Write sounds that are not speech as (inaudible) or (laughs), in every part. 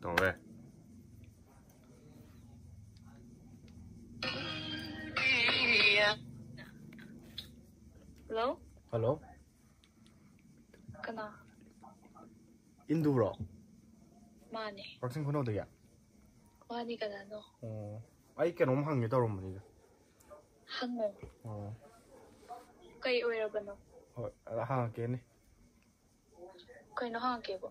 đổ về Hello? Hello? 끊어 인도로? 많이 박생 끊어 어디야? 많이가 나노 어 아이께 너무 한게 따로 문이죠 한국 어 cây ơi là gần không? Ờ, là hàng kia này Cái nó hàng kia bộ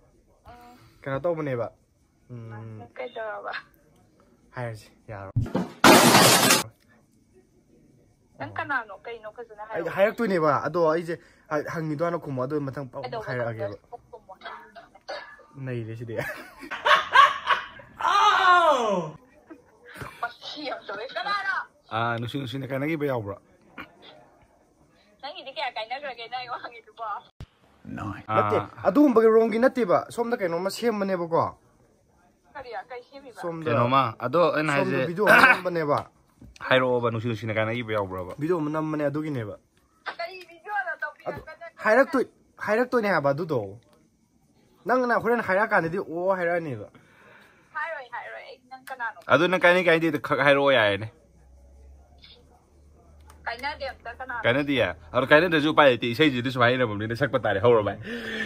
ꯀꯩꯅꯣ ꯇꯧꯕꯅꯦꯕ ꯎꯝ ꯀꯩꯗꯧꯔꯕ ꯍꯥꯏꯔꯁꯤ ꯌꯥꯔꯣ ꯅꯪ ꯀꯅꯥꯅꯣ ꯀꯩꯅꯣ ꯐꯖꯅ ꯍꯥꯏ ꯍꯥꯏꯔꯛꯇꯣꯏꯅꯦꯕ ꯑꯗꯣ ꯑꯩꯁꯦ ꯍꯪꯉꯤꯗꯣ ꯍꯥꯟꯅ ꯈꯨꯝꯃꯣ ꯑꯗꯨ ꯃꯊꯪ ꯍꯥꯏꯔꯛꯑꯒꯦꯕ ꯅꯩꯔꯦ ꯁꯤꯗꯤ ꯅꯨꯡꯁꯤ ꯅꯨꯡꯁꯤꯅ ꯀꯥꯏꯅꯈꯤꯕ ꯌꯥꯎꯕ꯭ꯔꯥ ꯅꯪꯒꯤꯗꯤ ꯀꯌꯥ ꯀꯥꯏꯅꯈ꯭ꯔꯒꯦ ꯅꯪ ꯑꯩꯉꯣꯟ ꯍꯪꯉꯤꯗꯨꯕꯣ Nein. Natte, adum bagi rongi natte ba. Somda kai noma sem bane ba ko. Kariya kai semi ba. Somda. Noma ado en hai je. Video nam bane ba. Hai ro ba nusi nusi na kana i ba yau ba. Video nam bane ado gi ne ba. Kai video na to. Hai rak to hai rak to ne ba du do. Nang na horen hai rak ani di o hai rak ne ba. Hai ro hai ro ek nang kana no. Ado nang kai ne kai di hai ro ya ne. Kayaknya dia. Harus kayaknya ada supaya ti saya jadi supaya nih pemirsa saya petari hawa bay.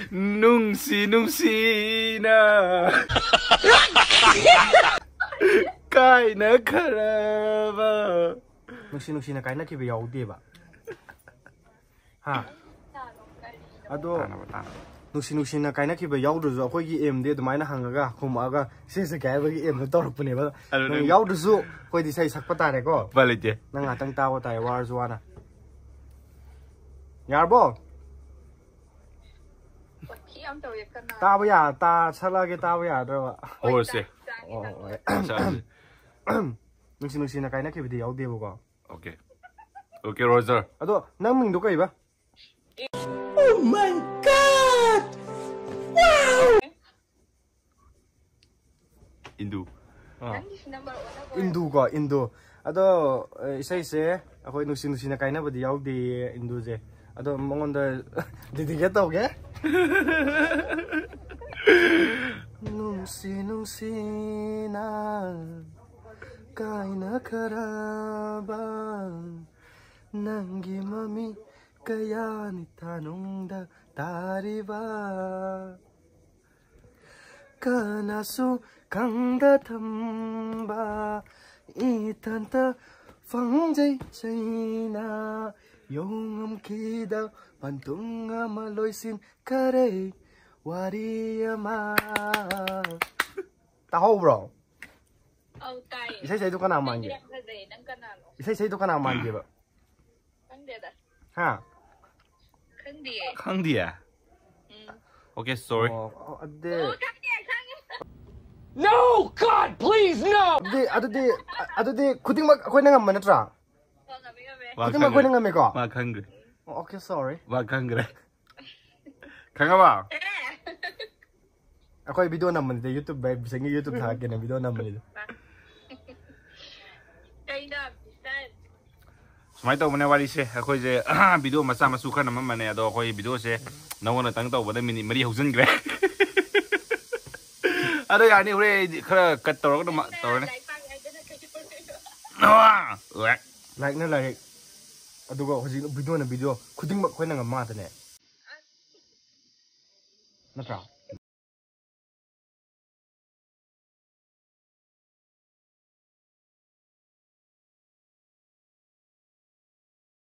Nungsi nungsi na. Kayaknya keraba. Nungsi nungsi na kayaknya kita dia pak, Hah. Aduh. nusi nusi na cái ki ba yau du zo ko gi em de du mai na hang ga ko ma ga se se ka ba gi em to rok pune ba nang yau du zo ko di sai sak pata re ko ba le je nang atang ta wa tai war zo na yar bo ta ba ya ta cha la ge ta ba ya da ba o se o nusi nusi na kaina ki ba di yau de ba ko okay okay roger ado nang ming do kai ba Oh my god! that? Wow! Indu. Ah. Indu ko, Indu. Ado isa eh, isa. Ako inu sinu sina kaina ba di yau di Indu je. Ado mongon da (laughs) di di kita oke? (laughs) Nung sinu sina kaina karaba nanggi mami kaya ni tanong da താരിവ ಕನಸು ಕಂದ ತಂಬ ಈ ತಂತ ಫಂಜೈ ಚೈನಾ ಯೋಂಗಂ ಕೀದ ಪಂತುಂಗ ಮಲೋಯ್ಸಿನ್ ಕರೆ ವಾರಿಯಮ Tahu bro. Ông cày. Isai saya tu kan aman je. Isai saya tu kan aman je, Pak. Kan dia dah. Ha. Kang dia? 응. sorry. 어, 어, 안 돼. 오, 강디야, 강디야. No, God, please, no. 네, 아드디, 아드디, 고딩막 고딩한 뭐 했더라? 고딩막 고딩한 뭐가? sorry. 막 한글. 강아봐. Ako ay video naman dito YouTube babe, sige YouTube (laughs) sa akin. ꯁꯨꯃꯥꯏꯅ ꯇꯧꯕꯅꯦ ꯋꯥꯔꯤꯁꯦ ꯑꯩꯈꯣꯏꯁꯦ ꯚꯤꯗꯤꯑꯣ ꯃꯆꯥ ꯃꯁꯨ ꯈꯔ ꯅꯝꯃꯝꯕꯅꯦ ꯑꯗꯣ ꯑꯩꯈꯣꯏ ꯚꯤꯗꯤꯑꯣꯁꯦ ꯅꯉꯣꯟꯗꯇꯪ ꯇꯧꯕꯗ ꯃꯤꯅꯤꯠ ꯃꯔꯤ ꯍꯧꯖꯤꯟꯈ꯭ꯔꯦ ꯑꯗꯣ ꯌꯥꯅꯤ ꯍꯣꯔꯦꯟ ꯑꯩꯗꯤ ꯈꯔ ꯀꯠ ꯇꯧꯔꯒ ꯑꯗꯨꯝ ꯇꯧꯔꯅꯤ Like pang ay dana kay. ꯎꯋꯦ. ꯂꯥꯏꯔꯤꯛꯅ ꯂꯥꯏꯔꯤꯛ ꯑꯗꯨꯒ ꯍꯧꯖꯤꯛ ꯚꯤꯗꯤꯑꯣꯅ ꯚꯤꯗꯤꯑꯣ ꯈꯨꯗꯤꯡꯃꯛ ꯑꯩꯈꯣꯏꯅ ꯉꯝ ꯃꯥꯗꯅꯦ ꯅꯠꯇ꯭ꯔꯥ